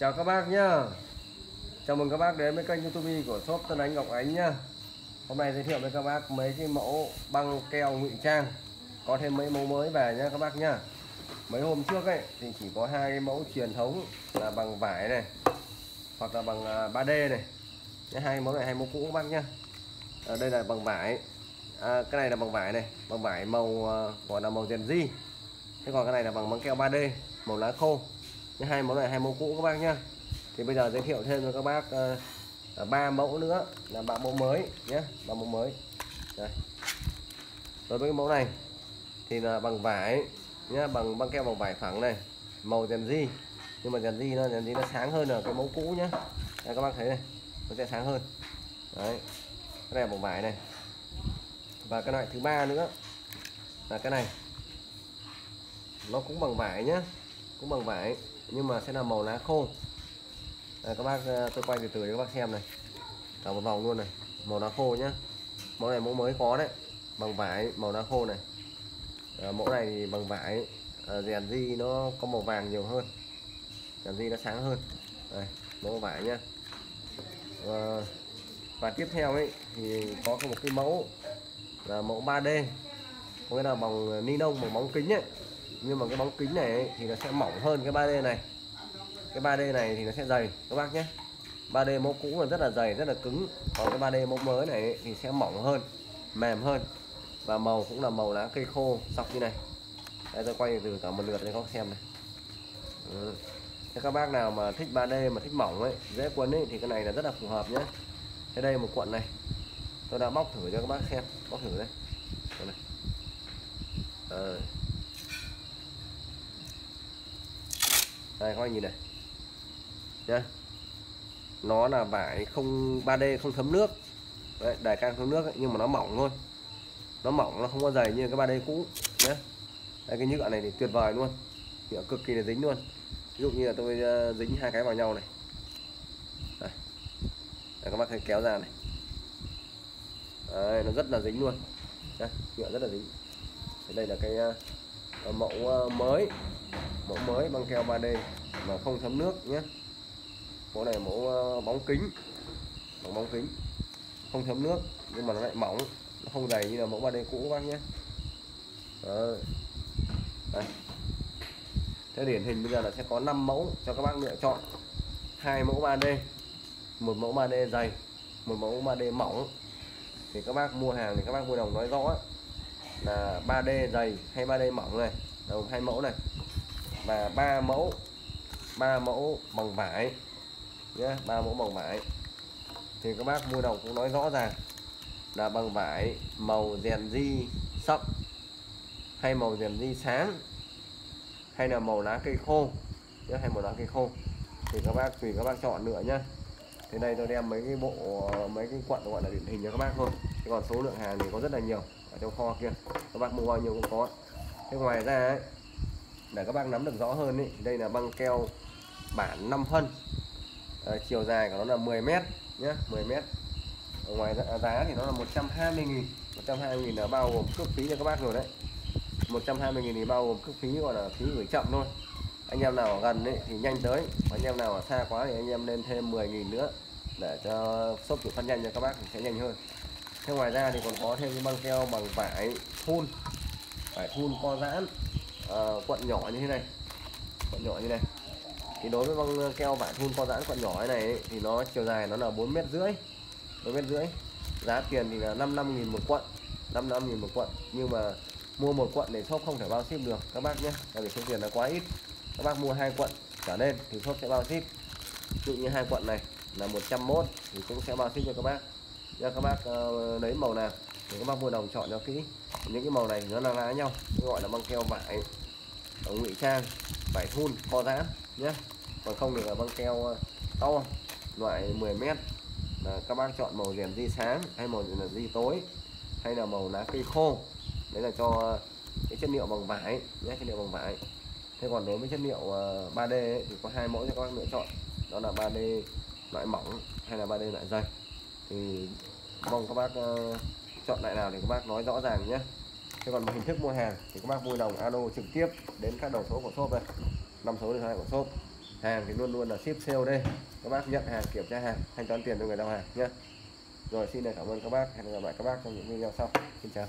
Chào các bác nhá. Chào mừng các bác đến với kênh youtube của shop Tân Ánh Ngọc Ánh nhá. Hôm nay giới thiệu với các bác mấy cái mẫu băng keo ngụy trang. Có thêm mấy mẫu mới về nhá các bác nhá. Mấy hôm trước ấy thì chỉ có hai cái mẫu truyền thống là bằng vải này Hoặc là bằng à, 3D này. Hai mẫu này hai mẫu cũ các bác nhá. Ở Đây là bằng vải. À, Cái này là bằng vải này Bằng vải màu à, gọi là màu rèn di Thế còn cái này là bằng băng keo 3D màu lá khô hai mẫu này hai mẫu cũ các bác nhá. Thì bây giờ giới thiệu thêm cho các bác uh, ba mẫu nữa là ba mẫu mới nhé ba mẫu mới. Đây. Đối với cái mẫu này thì là bằng vải nhá bằng băng keo bằng vải phẳng này màu rèn di. Nhưng mà rèn di nó rèn di nó sáng hơn là cái mẫu cũ nhá. Đây các bác thấy này nó sẽ sáng hơn. Đấy. Cái này bằng vải này. Và cái loại thứ ba nữa là cái này. Nó cũng bằng vải nhá cũng bằng vải nhưng mà sẽ là màu lá khô. Đây, các bác ờ, tôi quay từ từ cho các bác xem này. Cả một vòng luôn này màu lá khô nhá. Mẫu này mẫu mới có đấy bằng vải màu lá khô này. À, mẫu này thì bằng vải à, rèn di nó có màu vàng nhiều hơn. Rèn di nó sáng hơn. Đây mẫu vải nhá. Và, và tiếp theo ấy thì có một cái mẫu là mẫu 3D có nghĩa là bằng ni lông bằng bóng kính ấy nhưng mà cái bóng kính này ấy, thì nó sẽ mỏng hơn cái 3D này. Cái 3D này thì nó sẽ dày các bác nhé. 3D mẫu cũ là rất là dày rất là cứng. Còn cái 3D mẫu mới này ấy, thì sẽ mỏng hơn mềm hơn. Và màu cũng là màu lá cây khô sọc như này. Đây tôi quay từ cả một lượt cho các bác xem này. Ừ. Thế các bác nào mà thích 3D mà thích mỏng ấy dễ quấn ấy thì cái này là rất là phù hợp nhé. Thế đây một cuộn này. Tôi đã bóc thử cho các bác xem. Bóc thử đây, đây này. À. đây các anh nhìn này. Nhá. Nó là vải không 3D không thấm nước. Đấy, đài can thấm nước ấy, nhưng mà nó mỏng thôi. Nó mỏng nó không có dày như cái 3D cũ nhé đây cái nhựa này thì tuyệt vời luôn. Nhựa cực kỳ là dính luôn. Ví dụ như là tôi ờ, dính hai cái vào nhau này. Đây. Đây, các bác thấy kéo ra này. Đấy, nó rất là dính luôn. Đấy, nhựa rất là dính. Đây là cái uh, mẫu uh, mới mẫu mới băng keo 3D mà không thấm nước nhé. Mẫu này mẫu ờ, bóng kính bằng bóng kính. Không thấm nước, nhưng mà nó lại mỏng, nó không dày như là mẫu 3D cũ bác nhé. Đó. Đây. Thế điển hình bây giờ là sẽ có 5 mẫu cho các bác lựa chọn. Hai mẫu 3D một mẫu 3D dày, một mẫu 3D mỏng. Thì các bác mua hàng thì các bác vui đồng nói rõ là 3D dày hay 3D mỏng này. Đầu hai mẫu này và ba mẫu ba mẫu bằng vải nhé ba mẫu bằng vải. Thì các bác mua đầu cũng nói rõ ràng là bằng vải màu rèn di sậm hay màu rèn di sáng hay là màu lá cây khô nhé hay màu lá cây khô. Thì các bác tùy các bác chọn nữa nhé. Thế đây tôi đem mấy cái bộ mấy cái quận gọi là điển hình cho các bác thôi. Thế còn số lượng hàng thì có rất là nhiều ở trong kho kia. Các bác mua bao nhiêu cũng có. Thế ngoài ra ấy, để các bác nắm được rõ hơn ý, đây là băng keo bản 5 phân. À, chiều dài của nó là 10 mét nhé 10 mét. Ở ngoài giá, giá thì nó là 120 nghìn. 120 nghìn là bao gồm cước phí cho các bác rồi đấy. 120 nghìn thì bao gồm cước phí gọi là phí gửi chậm thôi. Anh em nào ở gần ấy, thì nhanh tới. Anh em nào ở xa quá thì anh em lên thêm 10 nghìn nữa để cho shop tự phân nhanh cho các bác thì sẽ nhanh hơn. Thế ngoài ra thì còn có thêm băng keo bằng vải thun vải thun co giãn uh, quận nhỏ như thế này. Quận nhỏ như này. Thì đối với băng keo vải thun co giãn quận nhỏ này ấy, thì nó chiều dài nó là bốn mét rưỡi bốn mét rưỡi. Giá tiền thì là 55 nghìn một quận 55 nghìn một quận. Nhưng mà mua một quận để shop không thể bao ship được các bác nhé. Tại vì số tiền nó quá ít. Các bác mua hai quận trở lên thì shop sẽ bao ship. Ví dụ như hai quận này là 101 thì cũng sẽ bao ship cho các bác. Nha các bác uh, lấy màu nào? Thì các bác mua đồng chọn cho kỹ. Những cái màu này nó là lá nhau gọi là băng keo vải ờ, ngụy trang vải thun co giãn nhé còn không được là băng keo ờ, to loại 10 mét. Là các bác chọn màu rèm di sáng hay màu rèm di tối hay là màu lá cây khô. Đấy là cho cái chất liệu bằng vải nhé chất liệu bằng vải. Thế còn đối với chất liệu ờ, 3D ấy, thì có hai mẫu cho các bác lựa chọn. Đó là 3D loại mỏng hay là 3D loại dày. Thì mong các bác uh, chọn lại nào thì các bác nói rõ ràng nhé. Thế còn hình thức mua hàng thì các bác vui lòng alo trực tiếp đến các đầu số của shop đây. Năm số điện thoại của shop. Hàng thì luôn luôn là ship sale đây. Các bác nhận hàng, kiểm tra hàng, thanh toán tiền cho người giao hàng nhé. Rồi, xin cảm ơn các bác. Hẹn gặp lại các bác trong những video sau. Xin chào.